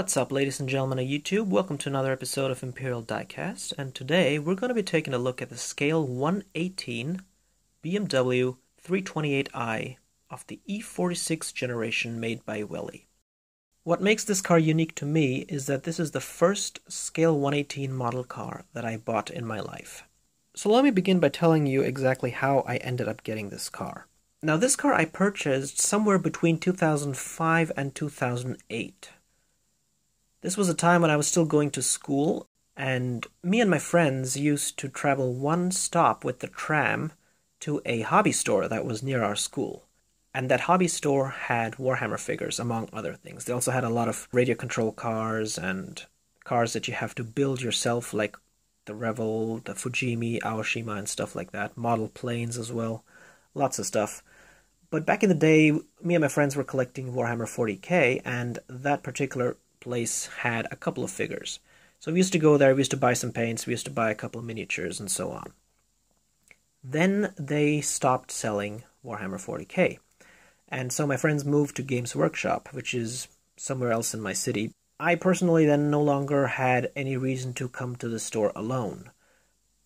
What's up, ladies and gentlemen of YouTube? Welcome to another episode of Imperial Diecast, and today we're going to be taking a look at the Scale 118 BMW 328i of the E46 generation made by Welly. What makes this car unique to me is that this is the first Scale 118 model car that I bought in my life. So let me begin by telling you exactly how I ended up getting this car. Now, this car I purchased somewhere between 2005 and 2008. This was a time when I was still going to school, and me and my friends used to travel one stop with the tram to a hobby store that was near our school. And that hobby store had Warhammer figures, among other things. They also had a lot of radio control cars and cars that you have to build yourself, like the Revell, the Fujimi, Aoshima, and stuff like that. Model planes as well. Lots of stuff. But back in the day, me and my friends were collecting Warhammer 40k, and that particular place had a couple of figures. So we used to go there, we used to buy some paints, we used to buy a couple of miniatures, and so on. Then they stopped selling Warhammer 40k. And so my friends moved to Games Workshop, which is somewhere else in my city. I personally then no longer had any reason to come to the store alone.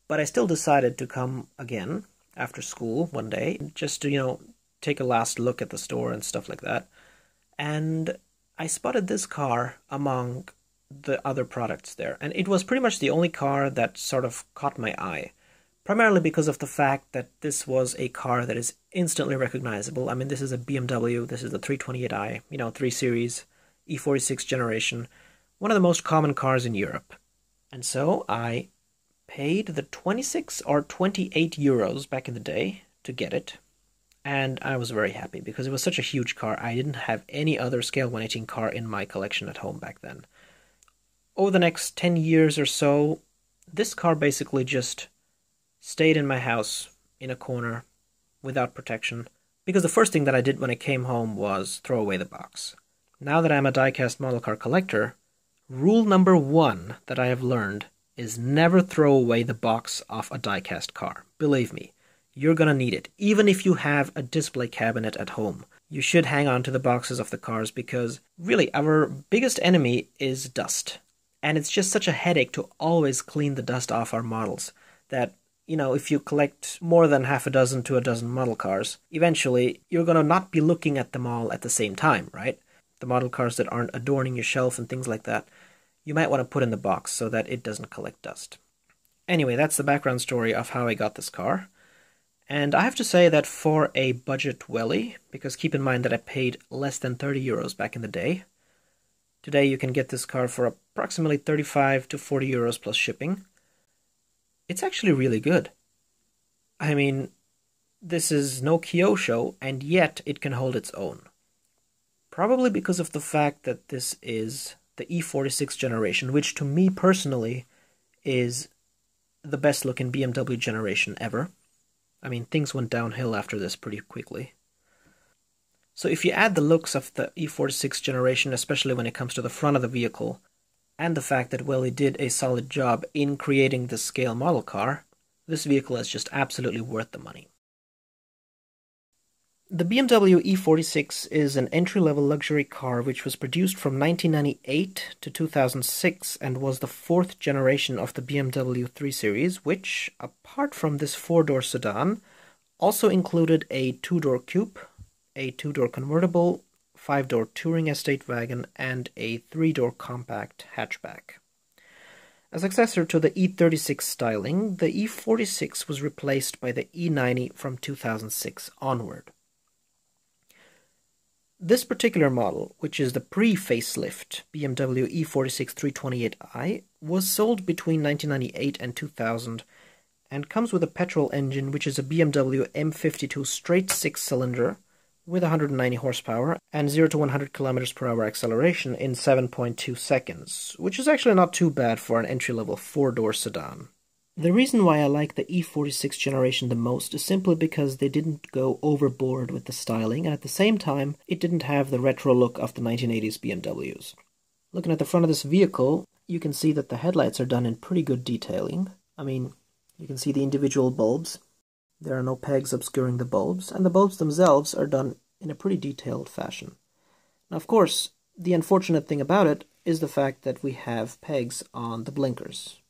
But I still decided to come again after school one day, just to, you know, take a last look at the store and stuff like that. And I spotted this car among the other products there, and it was pretty much the only car that sort of caught my eye. Primarily because of the fact that this was a car that is instantly recognizable. I mean, this is a BMW, this is the 328i, you know, 3 Series, E46 generation, one of the most common cars in Europe. And so I paid the 26 or 28 euros back in the day to get it, and I was very happy because it was such a huge car. I didn't have any other Scale 118 car in my collection at home back then. Over the next 10 years or so, this car basically just stayed in my house in a corner without protection because the first thing that I did when I came home was throw away the box. Now that I'm a diecast model car collector, rule number one that I have learned is never throw away the box off a diecast car. Believe me, you're gonna need it. Even if you have a display cabinet at home, you should hang on to the boxes of the cars because really our biggest enemy is dust. And it's just such a headache to always clean the dust off our models that, you know, if you collect more than half a dozen to a dozen model cars, eventually you're gonna not be looking at them all at the same time, right? The model cars that aren't adorning your shelf and things like that, you might want to put in the box so that it doesn't collect dust. Anyway, that's the background story of how I got this car. And I have to say that for a budget welly, because keep in mind that I paid less than 30 euros back in the day, today you can get this car for approximately 35 to 40 euros plus shipping. It's actually really good. I mean, this is no Kyosho, and yet it can hold its own. Probably because of the fact that this is the E46 generation, which to me personally is the best looking BMW generation ever. I mean, things went downhill after this pretty quickly. So if you add the looks of the E46 generation, especially when it comes to the front of the vehicle, and the fact that Welly did a solid job in creating the scale model car, this vehicle is just absolutely worth the money. The BMW E46 is an entry level luxury car which was produced from 1998 to 2006 and was the fourth generation of the BMW 3 Series, which, apart from this four door sedan, Also included a two-door coupe, a two-door convertible, five-door touring estate wagon, and a three-door compact hatchback. A successor to the E36 styling, the E46 was replaced by the E90 from 2006 onward. This particular model, which is the pre-facelift BMW E46 328i, was sold between 1998 and 2000 and comes with a petrol engine which is a BMW M52 straight 6-cylinder with 190 horsepower and 0 to 100 km per hour acceleration in 7.2 seconds, which is actually not too bad for an entry-level four-door sedan. The reason why I like the E46 generation the most is simply because they didn't go overboard with the styling, and at the same time, it didn't have the retro look of the 1980s BMWs. Looking at the front of this vehicle, you can see that the headlights are done in pretty good detailing. I mean, you can see the individual bulbs, there are no pegs obscuring the bulbs, and the bulbs themselves are done in a pretty detailed fashion. Now, of course, the unfortunate thing about it is the fact that we have pegs on the blinkers,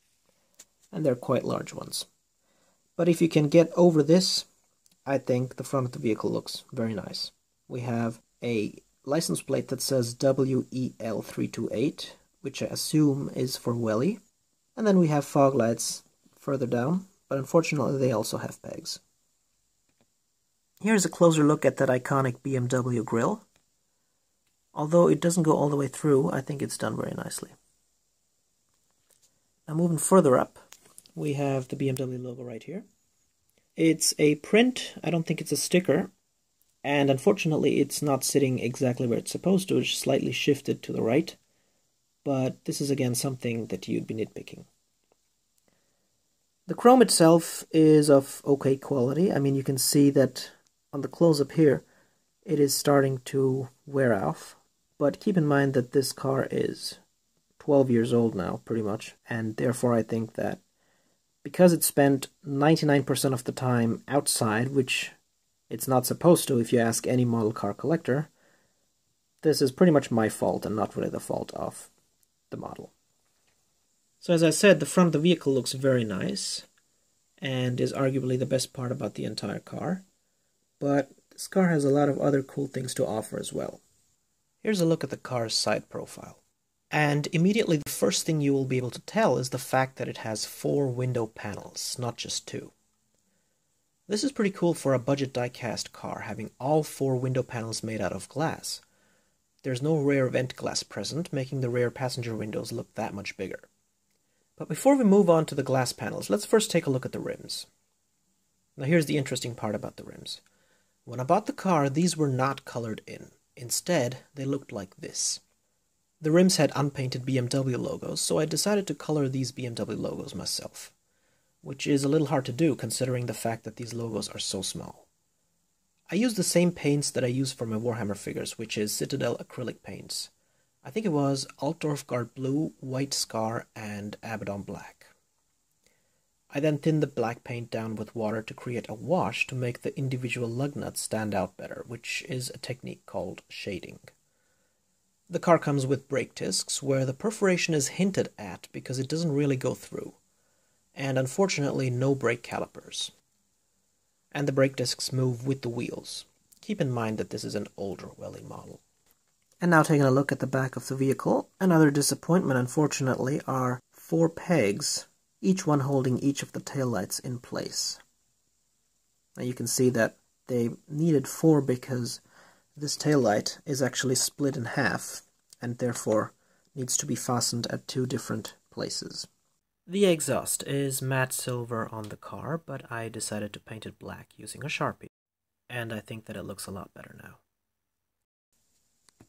and they're quite large ones. But if you can get over this, I think the front of the vehicle looks very nice. We have a license plate that says WEL328, which I assume is for Welly. And then we have fog lights further down, but unfortunately they also have pegs. Here's a closer look at that iconic BMW grille. Although it doesn't go all the way through, I think it's done very nicely. Now moving further up, we have the BMW logo right here. It's a print, I don't think it's a sticker, and unfortunately it's not sitting exactly where it's supposed to, it's slightly shifted to the right, but this is again something that you'd be nitpicking. The chrome itself is of okay quality. I mean, you can see that on the close-up here, it is starting to wear off. But keep in mind that this car is 12 years old now, pretty much. And therefore, I think that because it spent 99% of the time outside, which it's not supposed to if you ask any model car collector, this is pretty much my fault and not really the fault of the model. So as I said, the front of the vehicle looks very nice and is arguably the best part about the entire car. But this car has a lot of other cool things to offer as well. Here's a look at the car's side profile. And immediately the first thing you will be able to tell is the fact that it has four window panels, not just two. This is pretty cool for a budget die-cast car, having all four window panels made out of glass. There's no rear vent glass present, making the rear passenger windows look that much bigger. But before we move on to the glass panels, let's first take a look at the rims. Now here's the interesting part about the rims. When I bought the car, these were not colored in. Instead, they looked like this. The rims had unpainted BMW logos, so I decided to color these BMW logos myself, which is a little hard to do considering the fact that these logos are so small. I used the same paints that I use for my Warhammer figures, which is Citadel acrylic paints. I think it was Altdorf Guard Blue, White Scar, and Abaddon Black. I then thinned the black paint down with water to create a wash to make the individual lug nuts stand out better, which is a technique called shading. The car comes with brake discs, where the perforation is hinted at because it doesn't really go through, and unfortunately no brake calipers. And the brake discs move with the wheels. Keep in mind that this is an older Welly model. And now taking a look at the back of the vehicle, another disappointment unfortunately are four pegs, each one holding each of the taillights in place. Now you can see that they needed four because this taillight is actually split in half and therefore needs to be fastened at two different places. The exhaust is matte silver on the car, but I decided to paint it black using a Sharpie, and I think that it looks a lot better now.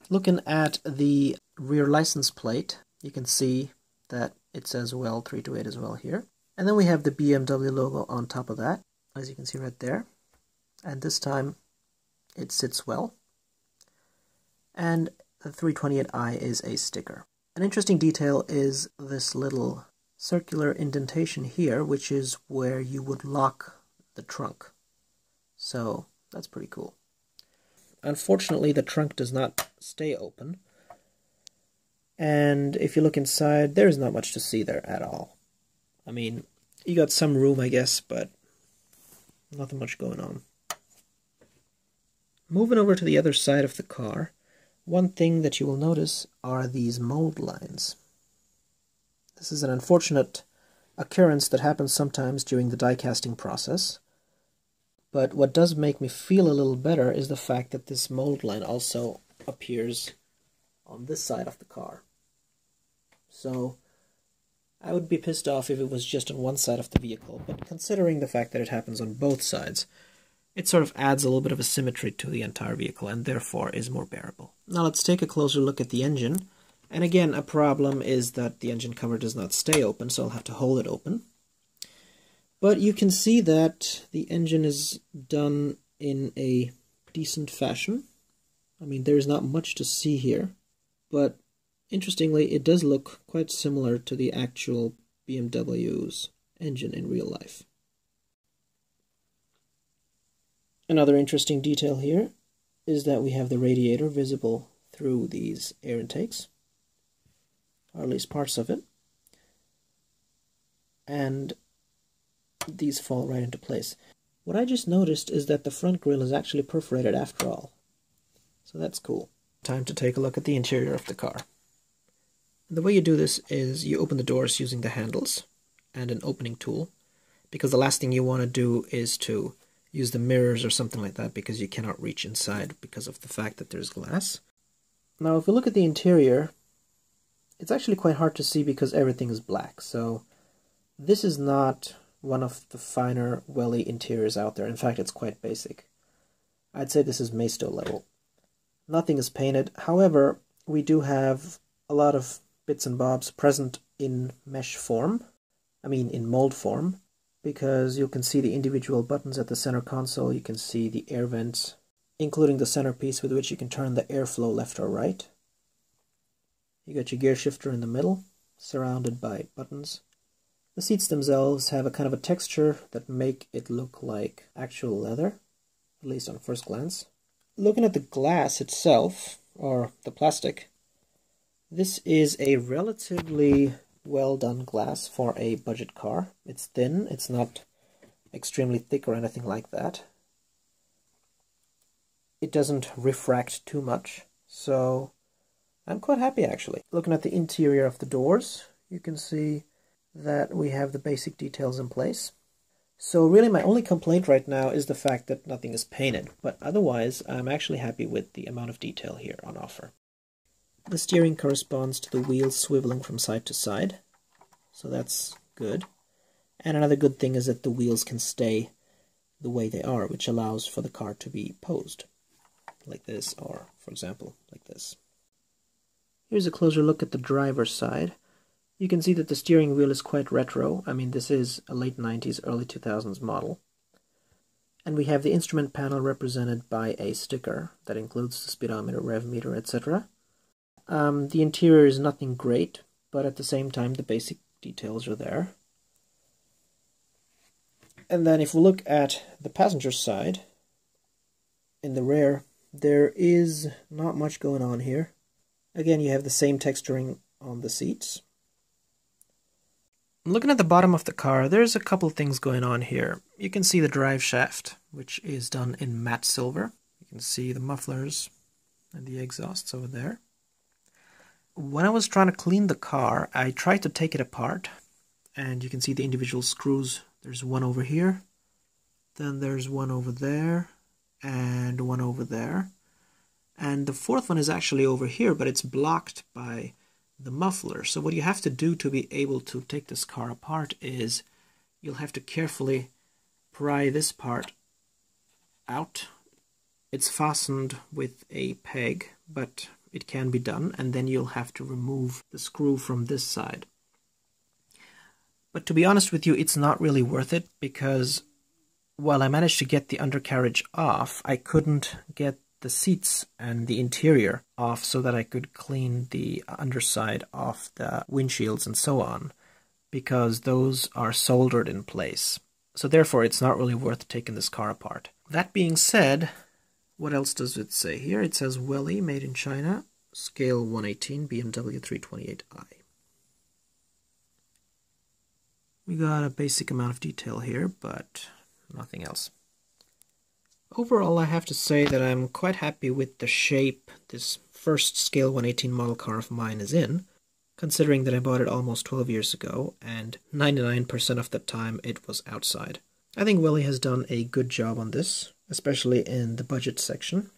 Looking at the rear license plate, you can see that it says WEL 328 as well here. And then we have the BMW logo on top of that, as you can see right there. And this time it sits well. And the 328i is a sticker. An interesting detail is this little circular indentation here, which is where you would lock the trunk. So that's pretty cool. Unfortunately, the trunk does not stay open. And if you look inside, there's not much to see there at all. I mean, you got some room, I guess, but Nothing much going on. Moving over to the other side of the car, one thing that you will notice are these mold lines. This is an unfortunate occurrence that happens sometimes during the die casting process. But what does make me feel a little better is the fact that this mold line also appears on this side of the car. So I would be pissed off if it was just on one side of the vehicle, but considering the fact that it happens on both sides, it sort of adds a little bit of a symmetry to the entire vehicle and therefore is more bearable. Now let's take a closer look at the engine. And again, a problem is that the engine cover does not stay open, so I'll have to hold it open. But you can see that the engine is done in a decent fashion. I mean, there's not much to see here, but interestingly, it does look quite similar to the actual BMW's engine in real life. Another interesting detail here is that we have the radiator visible through these air intakes, or at least parts of it. And these fall right into place. What I just noticed is that the front grille is actually perforated after all. So that's cool. Time to take a look at the interior of the car. The way you do this is you open the doors using the handles and an opening tool because the last thing you want to do is to use the mirrors or something like that because you cannot reach inside because of the fact that there's glass. Now if we look at the interior, it's actually quite hard to see because everything is black. So this is not one of the finer welly interiors out there. In fact, it's quite basic. I'd say this is Maisto level. Nothing is painted. However, we do have a lot of bits and bobs present in mesh form. I mean, in mold form. Because you can see the individual buttons at the center console. You can see the air vents, including the centerpiece with which you can turn the airflow left or right. You got your gear shifter in the middle, surrounded by buttons. The seats themselves have a kind of a texture that make it look like actual leather, at least on first glance. Looking at the glass itself, or the plastic, this is a relatively well done glass for a budget car. It's thin, it's not extremely thick or anything like that. It doesn't refract too much, so I'm quite happy actually. Looking at the interior of the doors, you can see that we have the basic details in place. So really my only complaint right now is the fact that nothing is painted, but otherwise I'm actually happy with the amount of detail here on offer. The steering corresponds to the wheels swiveling from side to side, so that's good. And another good thing is that the wheels can stay the way they are, which allows for the car to be posed, like this, or for example, like this. Here's a closer look at the driver's side. You can see that the steering wheel is quite retro. I mean, this is a late 90s, early 2000s model. And we have the instrument panel represented by a sticker that includes the speedometer, rev meter, etc. Um, the interior is nothing great, but at the same time the basic details are there. And then if we look at the passenger side, in the rear, there is not much going on here. Again, you have the same texturing on the seats. Looking at the bottom of the car, there's a couple things going on here. You can see the drive shaft, which is done in matte silver. You can see the mufflers and the exhausts over there. When I was trying to clean the car, I tried to take it apart, and you can see the individual screws. There's one over here, then there's one over there, and one over there. And the fourth one is actually over here, but it's blocked by the muffler. So what you have to do to be able to take this car apart is you'll have to carefully pry this part out. It's fastened with a peg, but it can be done, and then you'll have to remove the screw from this side. But to be honest with you, it's not really worth it because while I managed to get the undercarriage off, I couldn't get the seats and the interior off so that I could clean the underside off the windshields and so on, because those are soldered in place. So therefore, it's not really worth taking this car apart. That being said, what else does it say here? It says Welly, made in China, scale 118, BMW 328i. We got a basic amount of detail here, but nothing else. Overall, I have to say that I'm quite happy with the shape this first Scale 118 model car of mine is in, considering that I bought it almost 12 years ago, and 99% of the time it was outside. I think Welly has done a good job on this, especially in the budget section.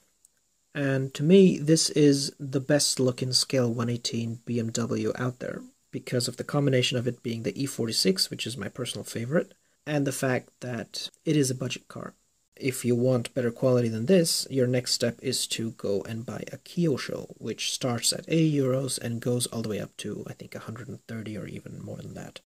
And to me, this is the best looking Scale 118 BMW out there because of the combination of it being the E46, which is my personal favorite, and the fact that it is a budget car. If you want better quality than this, your next step is to go and buy a Kyosho, which starts at 80 euros and goes all the way up to, I think, 130 or even more than that.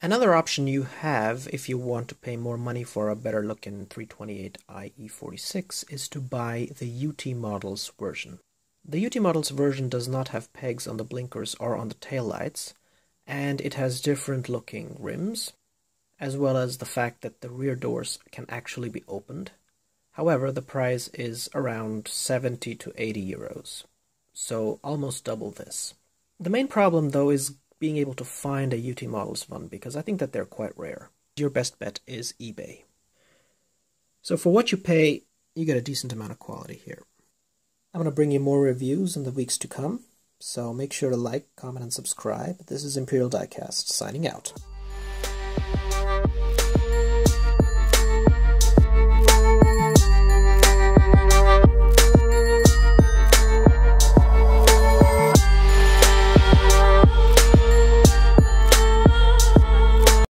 Another option you have if you want to pay more money for a better looking 328i E46 is to buy the UT Models version. The UT Models version does not have pegs on the blinkers or on the taillights, and it has different looking rims, as well as the fact that the rear doors can actually be opened. However, the price is around 70 to 80 euros, so almost double this. The main problem though is being able to find a UT Models one because I think that they're quite rare. Your best bet is eBay. So for what you pay, you get a decent amount of quality here. I'm going to bring you more reviews in the weeks to come, so make sure to like, comment, and subscribe. This is Imperial Diecast, signing out.